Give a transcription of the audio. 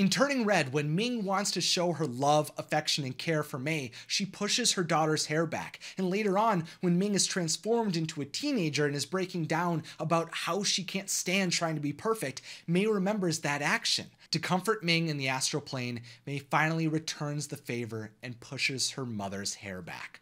In turning red, when Ming wants to show her love, affection, and care for Mei, she pushes her daughter's hair back. And later on, when Ming is transformed into a teenager and is breaking down about how she can't stand trying to be perfect, Mei remembers that action. To comfort Ming in the astral plane, Mei finally returns the favor and pushes her mother's hair back.